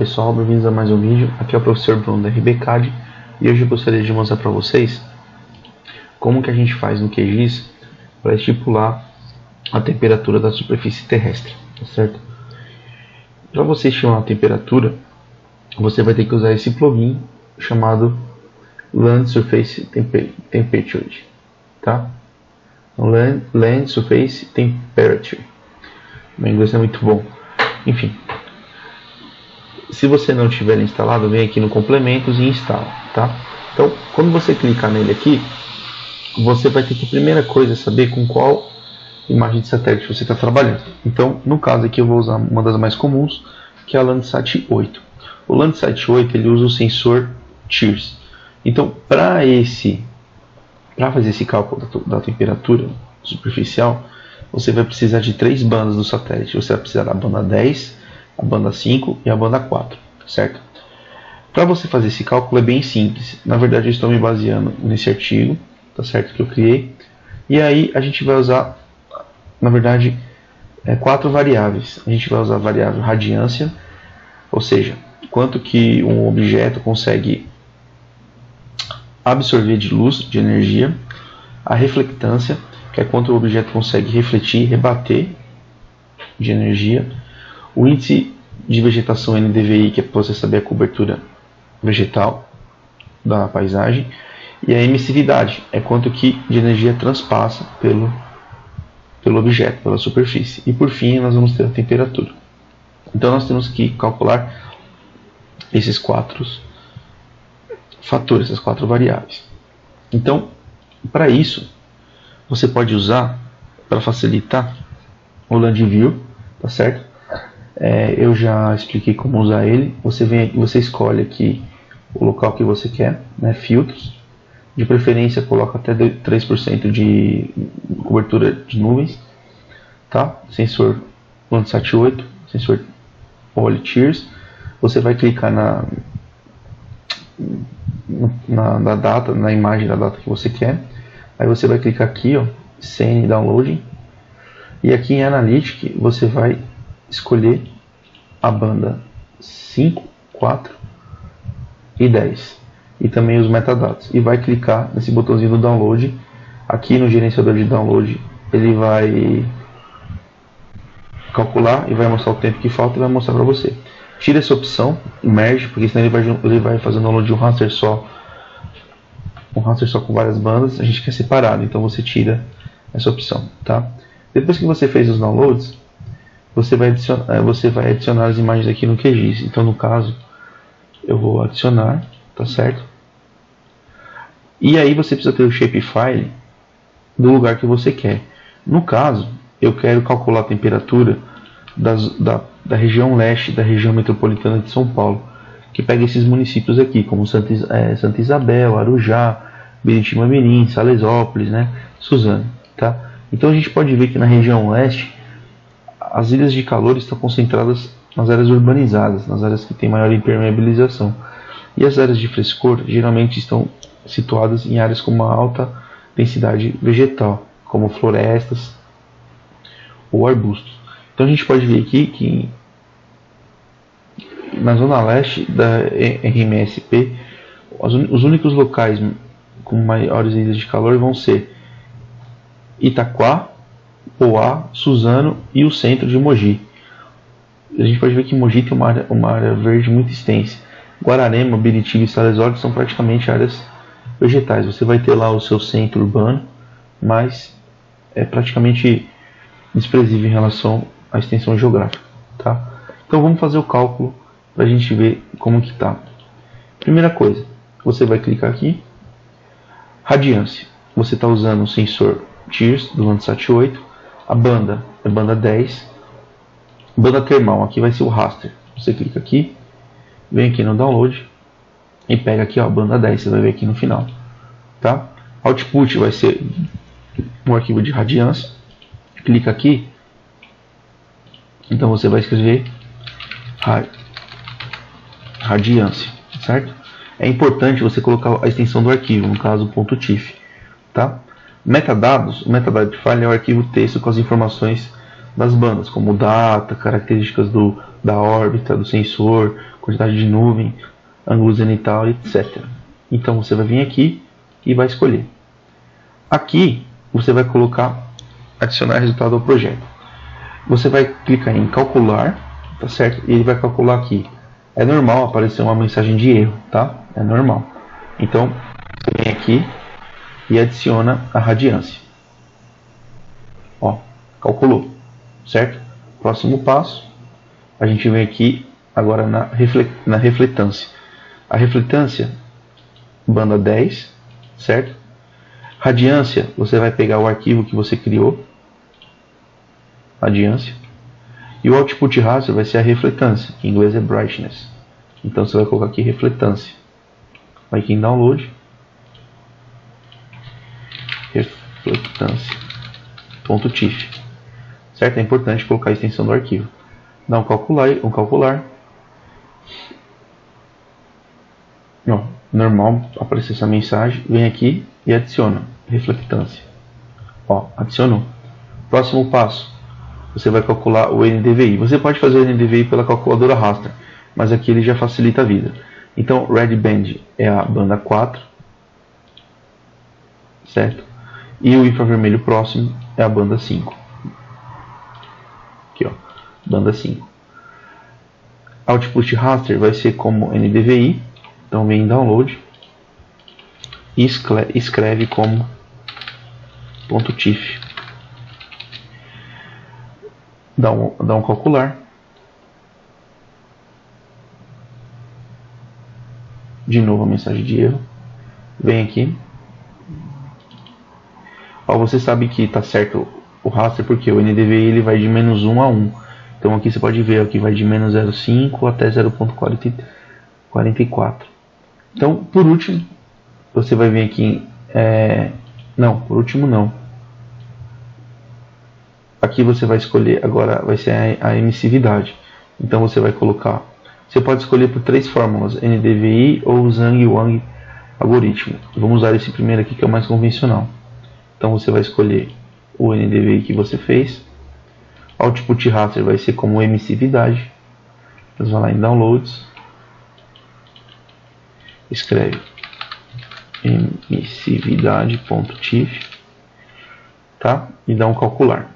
pessoal, bem-vindos a mais um vídeo. Aqui é o professor Bruno da RBCAD e hoje eu gostaria de mostrar para vocês como que a gente faz no QGIS para estipular a temperatura da superfície terrestre, tá certo? Para você estimular a temperatura, você vai ter que usar esse plugin chamado Land Surface Temperature, tá? Land, Land Surface Temperature. Meu inglês é muito bom. Enfim, se você não tiver instalado, vem aqui no complementos e instala, tá? Então, quando você clicar nele aqui, você vai ter que, primeira coisa, saber com qual imagem de satélite você está trabalhando. Então, no caso aqui, eu vou usar uma das mais comuns, que é a Landsat 8. O Landsat 8 ele usa o sensor TIRS. Então, para esse, para fazer esse cálculo da, da temperatura superficial, você vai precisar de três bandas do satélite. Você vai precisar da banda 10, a banda 5 e a banda 4, certo? Para você fazer esse cálculo é bem simples. Na verdade, eu estou me baseando nesse artigo, tá certo, que eu criei. E aí a gente vai usar, na verdade, é, quatro variáveis. A gente vai usar a variável radiância, ou seja, quanto que um objeto consegue absorver de luz, de energia, a reflectância, que é quanto o objeto consegue refletir, rebater de energia, o índice de vegetação NDVI, que é para você saber a cobertura vegetal da paisagem, e a emissividade, é quanto que de energia transpassa pelo, pelo objeto, pela superfície. E por fim, nós vamos ter a temperatura. Então nós temos que calcular esses quatro fatores, essas quatro variáveis. Então, para isso, você pode usar, para facilitar, o LandView, tá certo? É, eu já expliquei como usar ele. Você vem você escolhe aqui o local que você quer, né, filtros. De preferência, coloca até 3% de cobertura de nuvens, tá? Sensor Landsat 8, sensor All Tears. Você vai clicar na, na, na, data, na imagem da data que você quer. Aí você vai clicar aqui, ó, CN Downloading. E aqui em Analytics você vai escolher a banda 5, 4 e 10 e também os metadados. E vai clicar nesse botãozinho do download. Aqui no gerenciador de download ele vai calcular e vai mostrar o tempo que falta e vai mostrar para você. Tira essa opção merge porque senão ele vai, ele vai fazer download de um raster só um raster só com várias bandas. A gente quer separado então você tira essa opção tá? Depois que você fez os downloads você vai adicionar, é, você vai adicionar as imagens aqui no QGIS. Então, no caso, eu vou adicionar, tá certo? E aí você precisa ter o shapefile do lugar que você quer. No caso, eu quero calcular a temperatura das, da, da região leste, da região metropolitana de São Paulo, que pega esses municípios aqui, como Santa, é, Santa Isabel, Arujá, Biritima Mirim, Salesópolis, né, Suzano, tá? Então a gente pode ver que na região leste as ilhas de calor estão concentradas nas áreas urbanizadas, nas áreas que têm maior impermeabilização. E as áreas de frescor geralmente estão situadas em áreas com uma alta densidade vegetal, como florestas ou arbustos. Então a gente pode ver aqui que na zona leste da RMSP, os únicos locais com maiores ilhas de calor vão ser Itaquá, Poá, Suzano e o centro de Mogi. A gente pode ver que Mogi tem uma área, uma área verde muito extensa. Guararema, Biritiba e Salesópolis são praticamente áreas vegetais. Você vai ter lá o seu centro urbano, mas é praticamente desprezível em relação à extensão geográfica. Tá? Então vamos fazer o cálculo para a gente ver como que está. Primeira coisa, você vai clicar aqui, radiância. Você está usando o sensor TIRS do Landsat 8 a banda é banda 10. Banda termal, aqui vai ser o raster. Você clica aqui, vem aqui no download e pega aqui ó, a banda 10, você vai ver aqui no final. Tá? Output vai ser um arquivo de radiância. Clica aqui. Então você vai escrever radiância, certo? É importante você colocar a extensão do arquivo, no caso .tif, tá? Metadados, o metadado de file é o arquivo texto com as informações das bandas, como data, características do, da órbita, do sensor, quantidade de nuvem, ângulo zenital, etc. Então você vai vir aqui e vai escolher. Aqui você vai colocar adicionar resultado ao projeto. Você vai clicar em calcular, tá certo? E ele vai calcular aqui. É normal aparecer uma mensagem de erro, tá? É normal. Então você vem aqui e adiciona a radiância. Ó, calculou, certo? Próximo passo, a gente vem aqui agora na, refle na refletância. A refletância, banda 10, certo? Radiância, você vai pegar o arquivo que você criou, radiância, e o output ratio vai ser a refletância, que em inglês é brightness. Então você vai colocar aqui refletância. Vai aqui em download, reflectância ponto .tif. Certo? É importante colocar a extensão do arquivo. Dá um calcular, um calcular. Normal aparecer essa mensagem, vem aqui e adiciona reflectância. Ó, adicionou. Próximo passo, você vai calcular o NDVI. Você pode fazer o NDVI pela calculadora raster, mas aqui ele já facilita a vida. Então, Red Band é a banda 4, certo? E o infravermelho próximo é a banda 5. Aqui, ó, banda 5. Output raster vai ser como NDVI, então vem em download e escreve como .tif. Dá um, dá um calcular. De novo a mensagem de erro. Vem aqui, Ó, você sabe que está certo o raster porque o NDVI ele vai de menos 1 a 1. Então aqui você pode ver que vai de menos 0,5 até 0,44. Então, por último, você vai vir aqui é, não, por último não. Aqui você vai escolher, agora vai ser a, a emissividade. Então você vai colocar, você pode escolher por três fórmulas, NDVI ou Zhang-Wang algoritmo. Vamos usar esse primeiro aqui que é o mais convencional. Então você vai escolher o NDVI que você fez. Output raster vai ser como emissividade. Você vai lá em Downloads. Escreve emissividade.tif tá? E dá um calcular.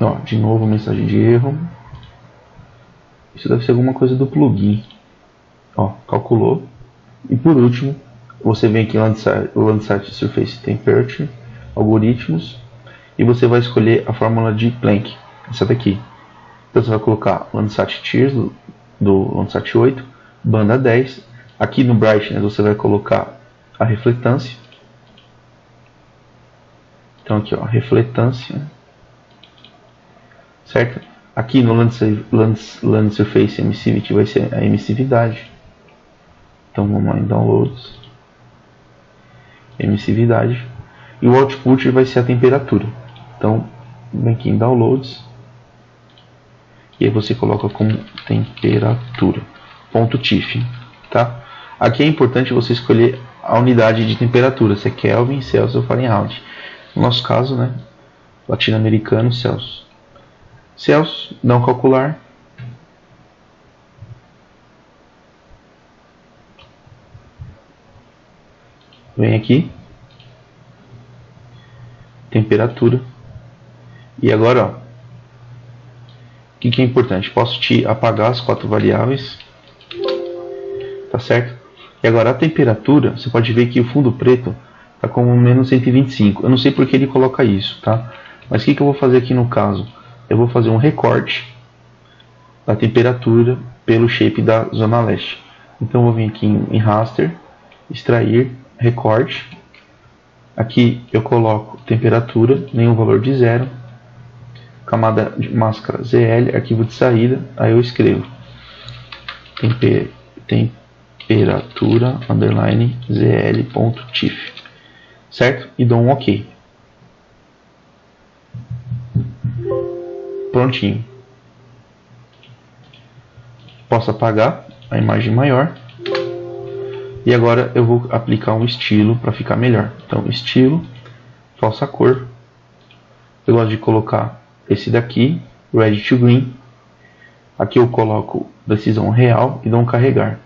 Ó, de novo mensagem de erro. Isso deve ser alguma coisa do plugin. Ó, calculou. E por último, você vem aqui em Landsat Surface Temperature, algoritmos, e você vai escolher a fórmula de Planck, essa daqui. Então você vai colocar Landsat Tiers do, do Landsat 8, banda 10. Aqui no Brightness você vai colocar a refletância. Então aqui ó, refletância, certo? Aqui no Land, Land Surface Emissivity vai ser a emissividade. Então vamos lá em downloads, emissividade e o output vai ser a temperatura. Então vem aqui em downloads e aí você coloca como temperatura ponto .tif, tá? Aqui é importante você escolher a unidade de temperatura, se é Kelvin, Celsius ou Fahrenheit. No nosso caso, né, latino-americano, Celsius. Celsius, não calcular, Vem aqui. Temperatura. E agora, ó. O que, que é importante? Posso te apagar as quatro variáveis. Tá certo? E agora a temperatura, você pode ver que o fundo preto está como menos 125. Eu não sei porque ele coloca isso, tá? Mas o que, que eu vou fazer aqui no caso? Eu vou fazer um recorte da temperatura pelo shape da zona leste. Então eu vou vir aqui em, em raster, extrair recorte. Aqui eu coloco temperatura, nenhum valor de zero. Camada de máscara ZL, arquivo de saída. Aí eu escrevo temper, temperatura underline zl.tif. Certo? E dou um OK. Prontinho. Posso apagar a imagem maior E agora eu vou aplicar um estilo para ficar melhor. Então, estilo, falsa cor. Eu gosto de colocar esse daqui, red to green. Aqui eu coloco decisão real e dou um carregar.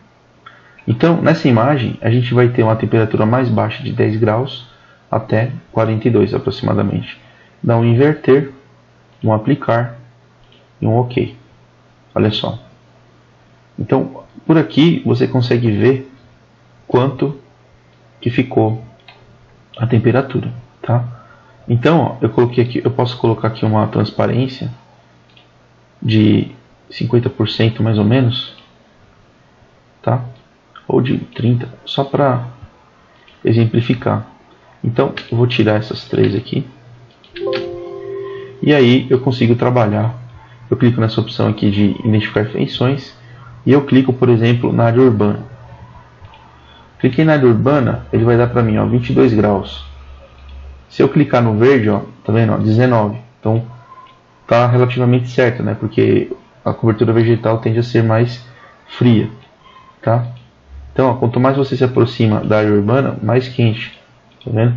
Então, nessa imagem, a gente vai ter uma temperatura mais baixa de 10 graus até 42 aproximadamente. Dá um inverter, um aplicar e um OK. Olha só. Então, por aqui você consegue ver quanto que ficou a temperatura, tá? Então, ó, eu coloquei aqui, eu posso colocar aqui uma transparência de 50% mais ou menos, tá? Ou de 30, só para exemplificar. Então, eu vou tirar essas três aqui. E aí eu consigo trabalhar. Eu clico nessa opção aqui de identificar feições e eu clico, por exemplo, na área urbana. Cliquei na área urbana, ele vai dar para mim, ó, 22 graus. Se eu clicar no verde, ó, tá vendo, ó, 19. Então, tá relativamente certo, né? Porque a cobertura vegetal tende a ser mais fria, tá? Então, ó, quanto mais você se aproxima da área urbana, mais quente, tá vendo?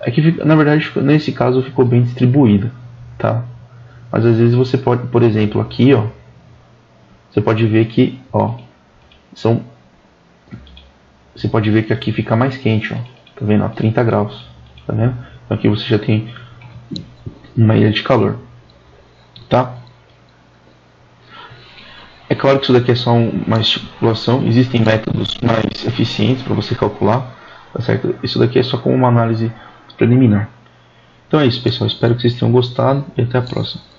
É que, na verdade, nesse caso ficou bem distribuída, tá? Mas às vezes você pode, por exemplo, aqui, ó, você pode ver que, ó, são você pode ver que aqui fica mais quente, ó. Tá vendo? Ó, 30 graus. Tá vendo? Então aqui você já tem uma ilha de calor. Tá? É claro que isso daqui é só uma estipulação. Existem métodos mais eficientes para você calcular. Tá certo? Isso daqui é só como uma análise preliminar. Então é isso, pessoal. Espero que vocês tenham gostado e até a próxima.